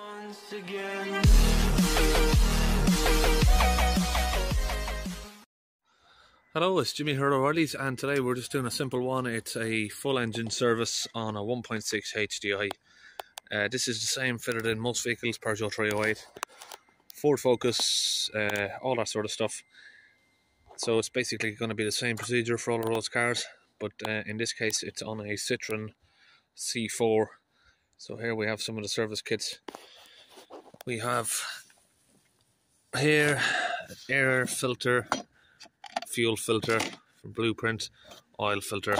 once again. Hello, it's Jimmy Hurd O'Rileys, and today we're just doing a simple one. It's a full engine service on a 1.6 HDI. Uh, this is the same fitted in most vehicles, Peugeot 308, Ford Focus, uh, all that sort of stuff. So it's basically going to be the same procedure for all of those cars, but uh, in this case it's on a Citroen C4. So here we have some of the service kits. We have here air filter, fuel filter from Blueprint, oil filter,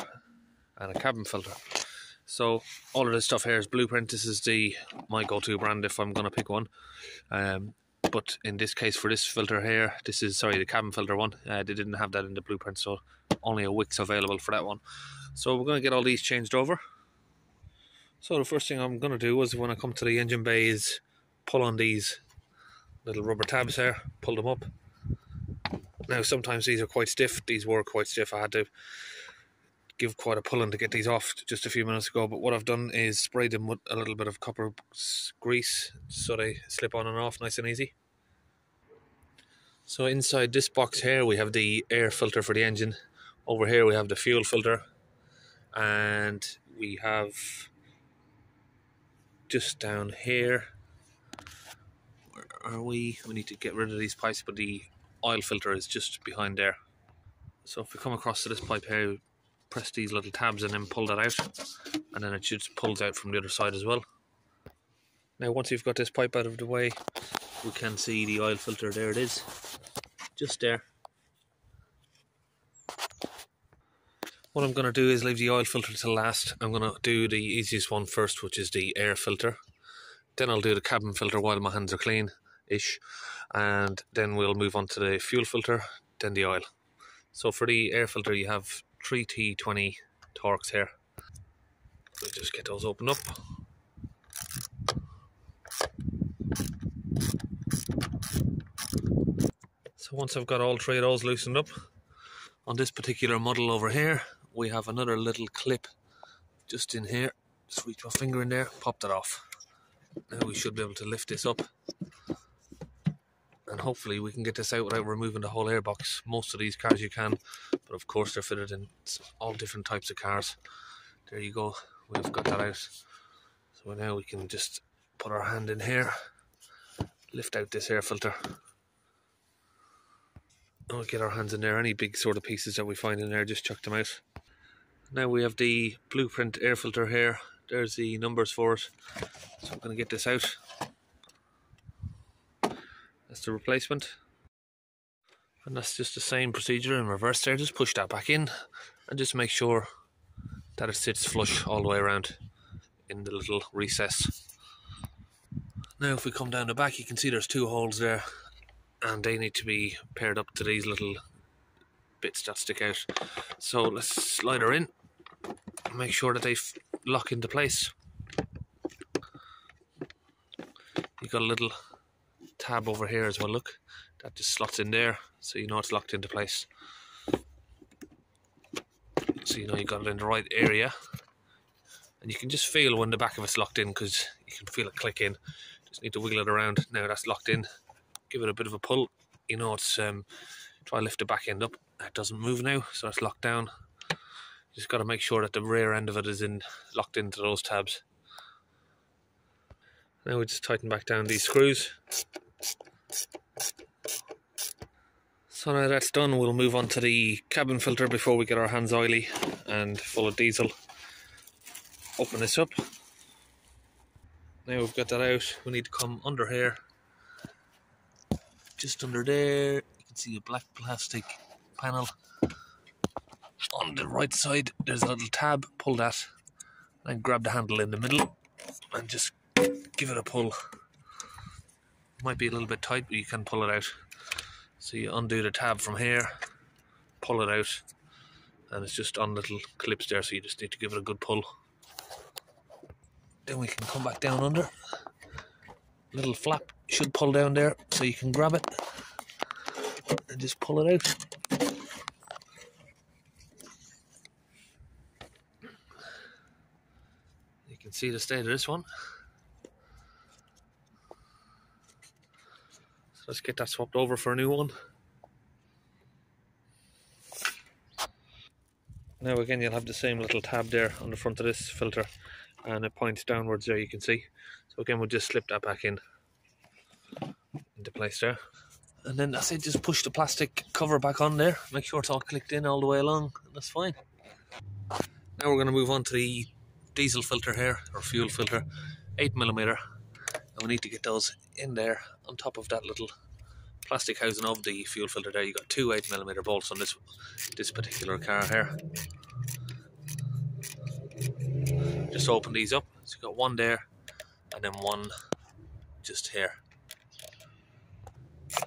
and a cabin filter. So all of this stuff here is Blueprint. This is the my go-to brand if I'm going to pick one. Um, but in this case, for this filter here, this is sorry the cabin filter one. Uh, they didn't have that in the Blueprint, so only a Wix available for that one. So we're going to get all these changed over. So the first thing I'm going to do is when I come to the engine bay is pull on these little rubber tabs here, pull them up. Now sometimes these are quite stiff. These were quite stiff. I had to give quite a pulling to get these off just a few minutes ago. But what I've done is sprayed them with a little bit of copper grease so they slip on and off nice and easy. So inside this box here we have the air filter for the engine. Over here we have the fuel filter and we have just down here. Where are we? We need to get rid of these pipes but the oil filter is just behind there. So if we come across to this pipe here press these little tabs and then pull that out and then it just pulls out from the other side as well. Now once you've got this pipe out of the way we can see the oil filter. There it is. Just there What I'm going to do is leave the oil filter to last. I'm going to do the easiest one first, which is the air filter. Then I'll do the cabin filter while my hands are clean-ish. And then we'll move on to the fuel filter, then the oil. So for the air filter, you have 3T20 Torx here. Just get those open up. So once I've got all three of those loosened up, on this particular model over here, we have another little clip just in here. Just reach my finger in there, pop that off. Now we should be able to lift this up. And hopefully we can get this out without removing the whole airbox. Most of these cars you can, but of course they're fitted in all different types of cars. There you go, we've got that out. So now we can just put our hand in here, lift out this air filter. I'll get our hands in there. Any big sort of pieces that we find in there, just chuck them out. Now we have the blueprint air filter here. There's the numbers for it. So I'm going to get this out. That's the replacement. And that's just the same procedure in reverse there. Just push that back in and just make sure that it sits flush all the way around in the little recess. Now if we come down the back you can see there's two holes there and they need to be paired up to these little bits that stick out. So let's slide her in, make sure that they lock into place. You've got a little tab over here as well, look, that just slots in there so you know it's locked into place. So you know you got it in the right area. And you can just feel when the back of it's locked in because you can feel it click in. Just need to wiggle it around. Now that's locked in give it a bit of a pull. You know, it's um, try lift the back end up. That doesn't move now, so it's locked down. Just got to make sure that the rear end of it is in locked into those tabs. Now we just tighten back down these screws. So now that's done, we'll move on to the cabin filter before we get our hands oily and full of diesel. Open this up. Now we've got that out, we need to come under here just under there you can see a black plastic panel on the right side there's a little tab pull that and grab the handle in the middle and just give it a pull. Might be a little bit tight but you can pull it out. So you undo the tab from here pull it out and it's just on little clips there so you just need to give it a good pull. Then we can come back down under. Little flap should pull down there so you can grab it and just pull it out. Can see the state of this one. So let's get that swapped over for a new one. Now again you'll have the same little tab there on the front of this filter and it points downwards there you can see. So again we'll just slip that back in into place there. And then that's it, just push the plastic cover back on there. Make sure it's all clicked in all the way along. that's fine. Now we're going to move on to the diesel filter here, or fuel filter, eight millimeter, And we need to get those in there on top of that little plastic housing of the fuel filter there. You got two eight millimeter bolts on this this particular car here. Just open these up. So you got one there and then one just here.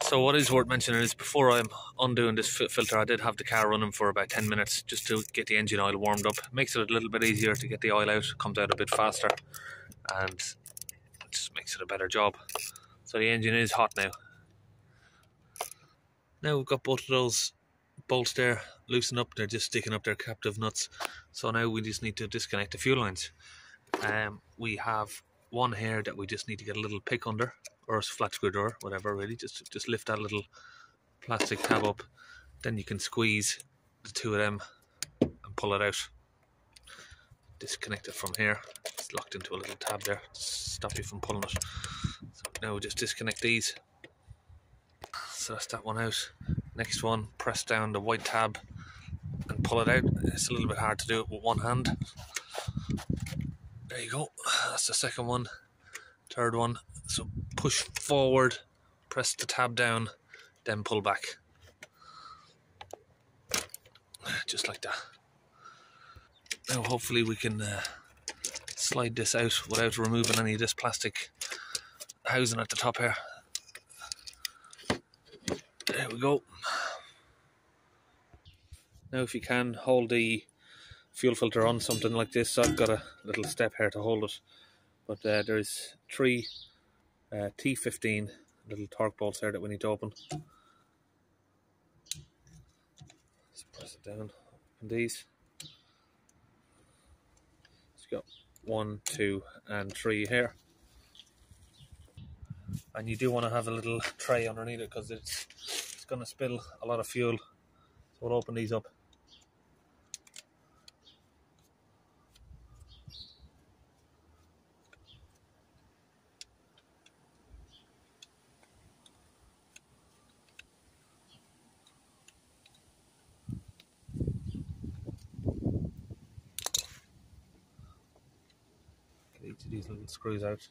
So what is worth mentioning is before I'm undoing this filter, I did have the car running for about 10 minutes just to get the engine oil warmed up. Makes it a little bit easier to get the oil out, comes out a bit faster and just makes it a better job. So the engine is hot now. Now we've got both of those bolts there loosened up, they're just sticking up their captive nuts. So now we just need to disconnect the fuel lines. Um, we have one here that we just need to get a little pick under or a flat screw door, whatever really. Just just lift that little plastic tab up. Then you can squeeze the two of them and pull it out. Disconnect it from here. It's locked into a little tab there to stop you from pulling it. So now we just disconnect these. So that's that one out. Next one, press down the white tab and pull it out. It's a little bit hard to do it with one hand. There you go. That's the second one. Third one. So push forward, press the tab down, then pull back. Just like that. Now hopefully we can uh, slide this out without removing any of this plastic housing at the top here. There we go. Now if you can hold the fuel filter on something like this. I've got a little step here to hold it. But uh, there's three uh, T15 little Torx bolts there that we need to open. Let's press it down. Open these. It's got one, two, and three here. And you do want to have a little tray underneath it because it's it's going to spill a lot of fuel. So we'll open these up. These little screws out.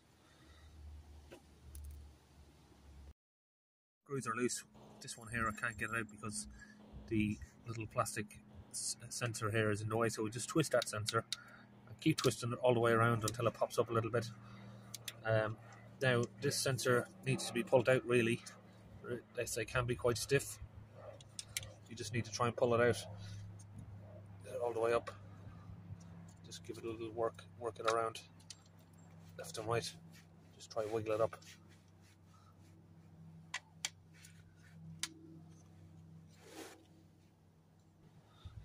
Screws are loose. This one here I can't get it out because the little plastic sensor here is in the way so we just twist that sensor and keep twisting it all the way around until it pops up a little bit. Um, now this sensor needs to be pulled out really. They say can be quite stiff. You just need to try and pull it out all the way up. Just give it a little work, work it around left and right. Just try wiggle it up.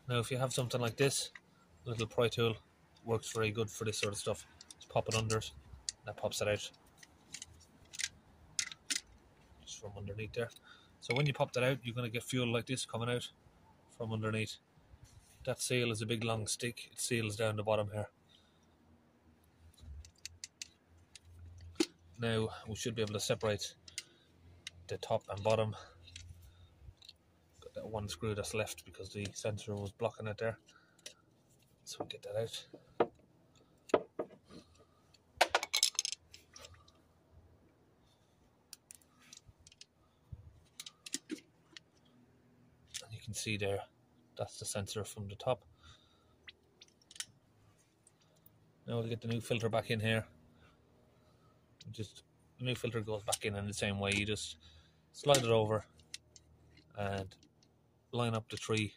Now if you have something like this, a little pry tool works very good for this sort of stuff. Just pop it under it, that pops it out. Just from underneath there. So when you pop that out, you're going to get fuel like this coming out from underneath. That seal is a big long stick. It seals down the bottom here. Now we should be able to separate the top and bottom. Got that one screw that's left because the sensor was blocking it there. So we'll get that out. And you can see there that's the sensor from the top. Now we'll get the new filter back in here just new filter goes back in in the same way. You just slide it over and line up the three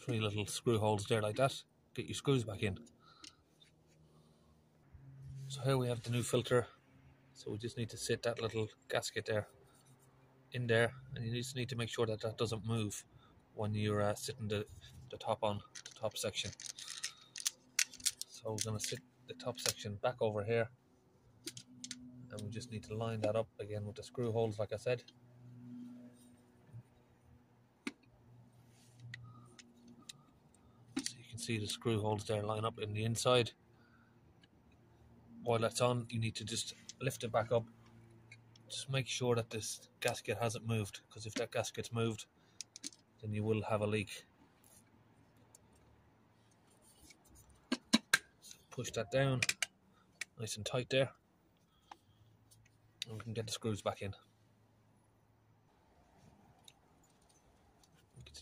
three little screw holes there like that. Get your screws back in. So here we have the new filter. So we just need to sit that little gasket there in there, and you just need to make sure that that doesn't move when you're uh, sitting the, the top on the top section. So we're going to sit the top section back over here And we just need to line that up again with the screw holes, like I said. So you can see the screw holes there line up in the inside. While that's on, you need to just lift it back up. Just make sure that this gasket hasn't moved, because if that gasket's moved, then you will have a leak. So push that down, nice and tight there, and we can get the screws back in.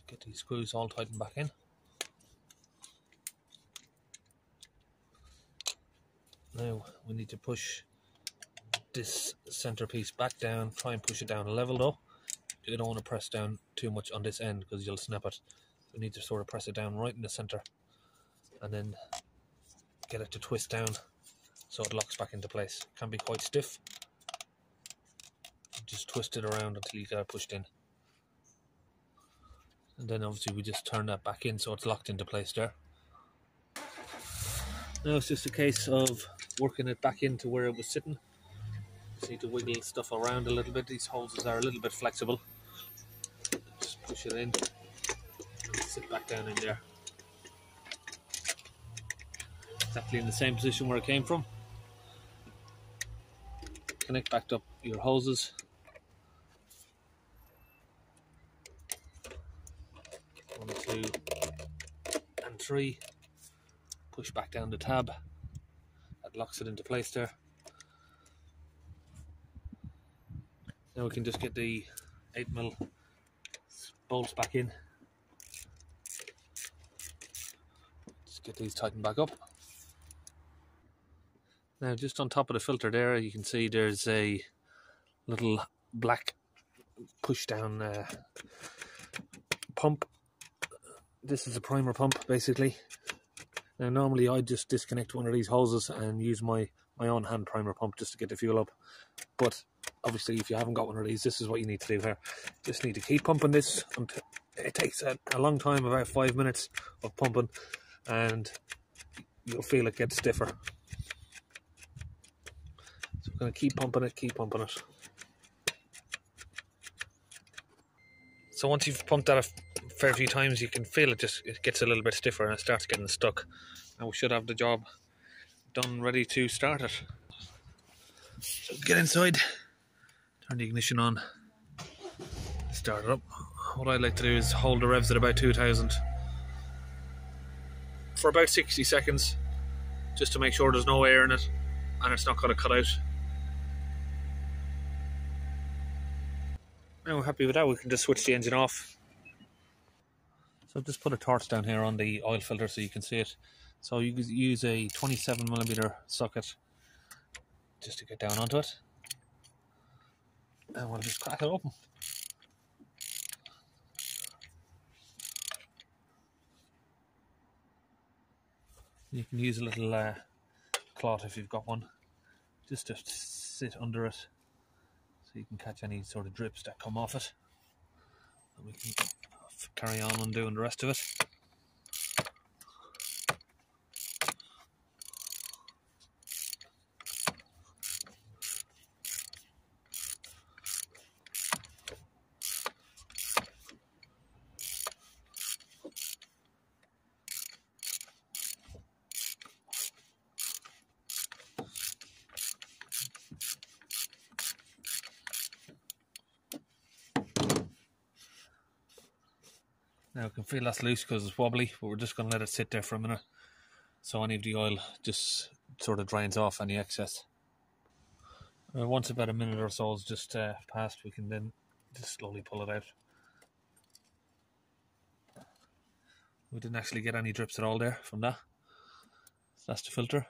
Get these screws all tightened back in. Now we need to push this centerpiece back down, try and push it down a level though. You don't want to press down too much on this end because you'll snap it. We need to sort of press it down right in the center and then get it to twist down so it locks back into place. It can be quite stiff. Just twist it around until you get it pushed in. And then obviously we just turn that back in so it's locked into place there. Now it's just a case of working it back into where it was sitting. Just need to wiggle stuff around a little bit. These hoses are a little bit flexible. Just push it in sit back down in there. Exactly in the same position where it came from. Connect back up your hoses. One, two, three. Push back down the tab. That locks it into place there. Now we can just get the 8mm bolts back in. Just get these tightened back up. Now just on top of the filter there you can see there's a little black push down uh, pump. This is a primer pump basically. Now normally I just disconnect one of these hoses and use my, my own hand primer pump just to get the fuel up. But obviously if you haven't got one of these this is what you need to do here just need to keep pumping this until it takes a, a long time about five minutes of pumping and you'll feel it get stiffer so we're going to keep pumping it keep pumping it so once you've pumped that a fair few times you can feel it just it gets a little bit stiffer and it starts getting stuck and we should have the job done ready to start it so get inside turn the ignition on, start it up. What I like to do is hold the revs at about 2000 for about 60 seconds just to make sure there's no air in it and it's not going to cut out. Now we're happy with that, we can just switch the engine off. So I've just put a torch down here on the oil filter so you can see it. So you can use a 27 millimeter socket just to get down onto it and we'll just crack it open. You can use a little uh, cloth if you've got one, just to sit under it so you can catch any sort of drips that come off it. And we can carry on undoing the rest of it. Now I can feel that's loose because it's wobbly, but we're just going to let it sit there for a minute so any of the oil just sort of drains off any excess. Uh, once about a minute or so has just uh, passed, we can then just slowly pull it out. We didn't actually get any drips at all there from that. So that's the filter.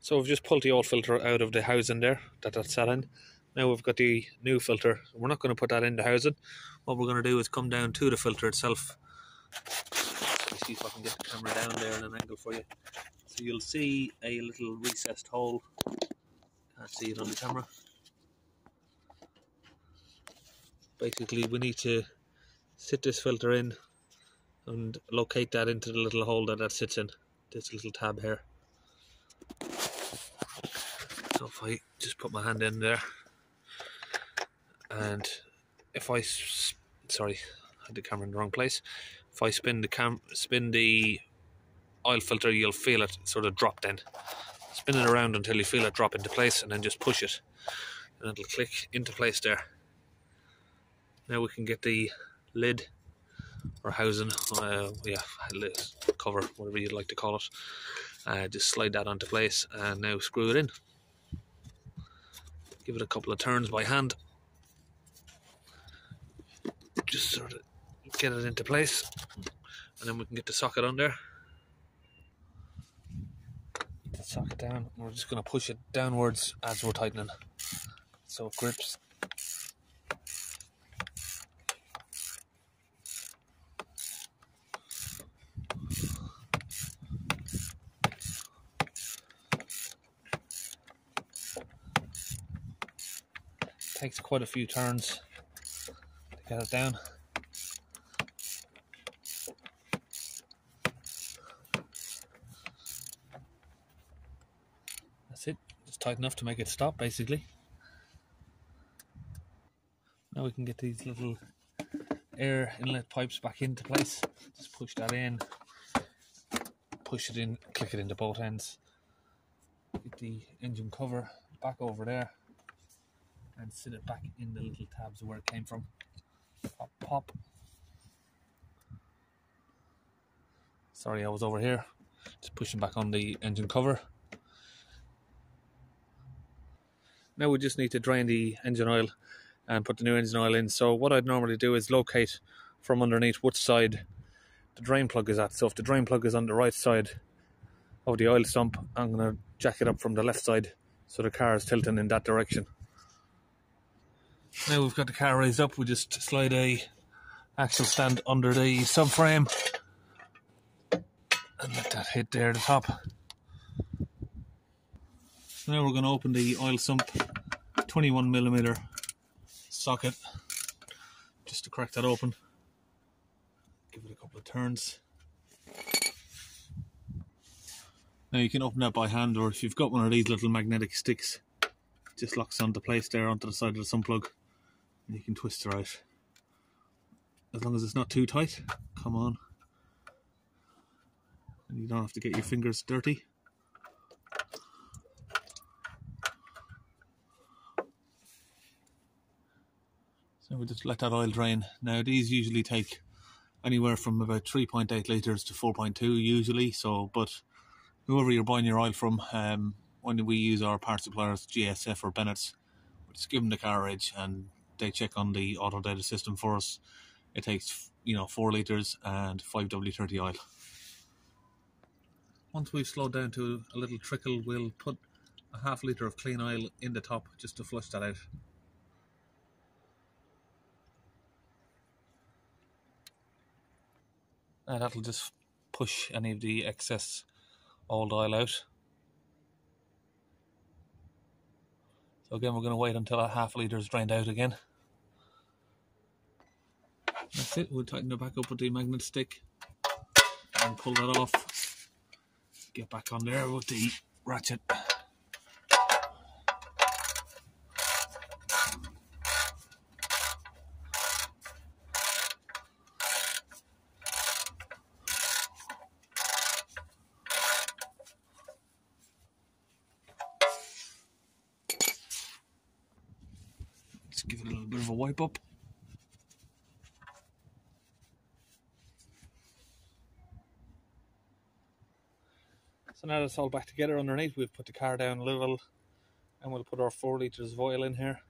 So we've just pulled the old filter out of the housing there that that sat in. Now we've got the new filter. We're not going to put that in the housing. What we're going to do is come down to the filter itself. Let's see if I can get the camera down there in an angle for you. So you'll see a little recessed hole. Can't see it on the camera. Basically we need to sit this filter in and locate that into the little hole that that sits in. This little tab here. So if I just put my hand in there and if I sorry had the camera in the wrong place. If I spin the cam spin the oil filter you'll feel it sort of drop then. Spin it around until you feel it drop into place and then just push it. And it'll click into place there. Now we can get the lid or housing uh, yeah cover whatever you'd like to call it. Uh, just slide that onto place and now screw it in. Give it a couple of turns by hand just sort of get it into place and then we can get the socket under. Socket down. We're just going to push it downwards as we're tightening. So it grips. Takes quite a few turns get it down. That's it, just tight enough to make it stop basically. Now we can get these little air inlet pipes back into place. Just push that in, push it in, click it into both ends. Get the engine cover back over there and sit it back in the little tabs where it came from. Pop, pop. Sorry, I was over here. Just pushing back on the engine cover. Now we just need to drain the engine oil and put the new engine oil in. So what I'd normally do is locate from underneath which side the drain plug is at. So if the drain plug is on the right side of the oil sump, I'm going to jack it up from the left side so the car is tilting in that direction. Now we've got the car raised up, we just slide a axle stand under the subframe and let that hit there at the top. So now we're going to open the oil sump 21 millimeter socket just to crack that open. Give it a couple of turns. Now you can open that by hand or if you've got one of these little magnetic sticks, just locks onto place there onto the side of the sump plug and you can twist it out. As long as it's not too tight, come on. And you don't have to get your fingers dirty. So we'll just let that oil drain. Now these usually take anywhere from about 3.8 litres to 4.2 usually, so but whoever you're buying your oil from, um, when we use our part suppliers, GSF or Bennett's, we just give them the carriage and they check on the Autodata system for us. It takes you know four liters and five W30 oil. Once we've slowed down to a little trickle, we'll put a half liter of clean oil in the top just to flush that out. And that'll just push any of the excess old oil out. So again, we're going to wait until that half litre is drained out again. That's it, we'll tighten it back up with the magnet stick and pull that off. Get back on there with the ratchet. Wipe up. So now that's all back together underneath, we've put the car down level and we'll put our 4 litres of oil in here.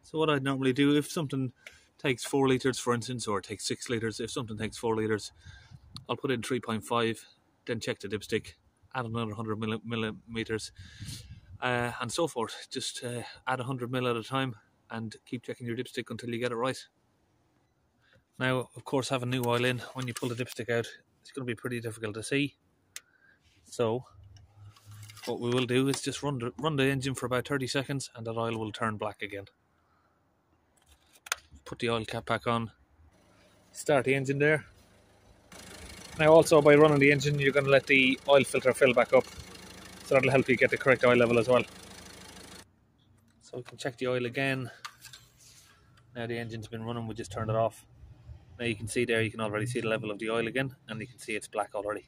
So what I'd normally do, if something takes 4 litres for instance, or takes 6 litres, if something takes 4 litres, I'll put in 3.5, then check the dipstick, add another 100 millimeters, uh, and so forth. Just uh, add 100 mil at a time and keep checking your dipstick until you get it right. Now, of course, having new oil in, when you pull the dipstick out, it's going to be pretty difficult to see. So, what we will do is just run the, run the engine for about 30 seconds and that oil will turn black again. Put the oil cap back on, start the engine there. Now also by running the engine you're going to let the oil filter fill back up so that'll help you get the correct oil level as well. So we can check the oil again. Now the engine's been running, we just turned it off. Now you can see there, you can already see the level of the oil again and you can see it's black already.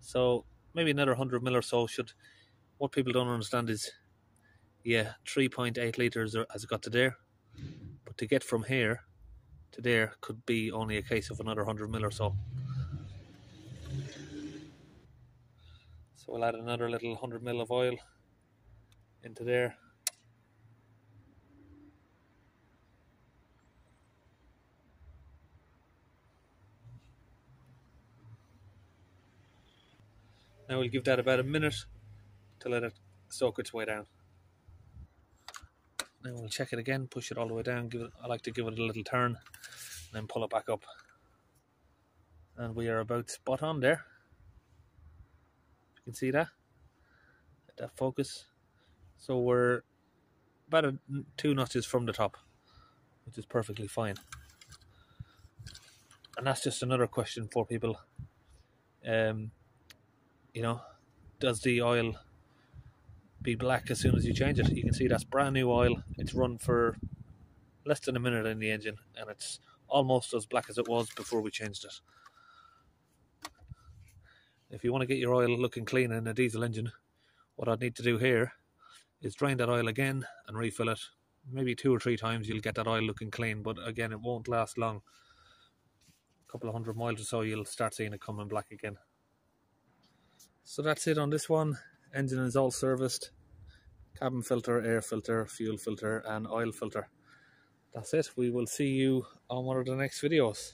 So maybe another 100 mil or so should, what people don't understand is, yeah, 3.8 litres has got to there. But to get from here to there could be only a case of another 100 mil or so. So we'll add another little 100 mil of oil into there. Now we'll give that about a minute to let it soak its way down. Now we'll check it again, push it all the way down. Give it, I like to give it a little turn, and then pull it back up. And we are about spot on there. You can see that. That focus. So we're about a, two notches from the top, which is perfectly fine. And that's just another question for people. Um, you know, does the oil be black as soon as you change it? You can see that's brand new oil. It's run for less than a minute in the engine and it's almost as black as it was before we changed it. If you want to get your oil looking clean in a diesel engine, what I'd need to do here is drain that oil again and refill it. Maybe two or three times you'll get that oil looking clean, but again, it won't last long. A couple of hundred miles or so, you'll start seeing it coming black again. So that's it on this one. Engine is all serviced. Cabin filter, air filter, fuel filter and oil filter. That's it. We will see you on one of the next videos.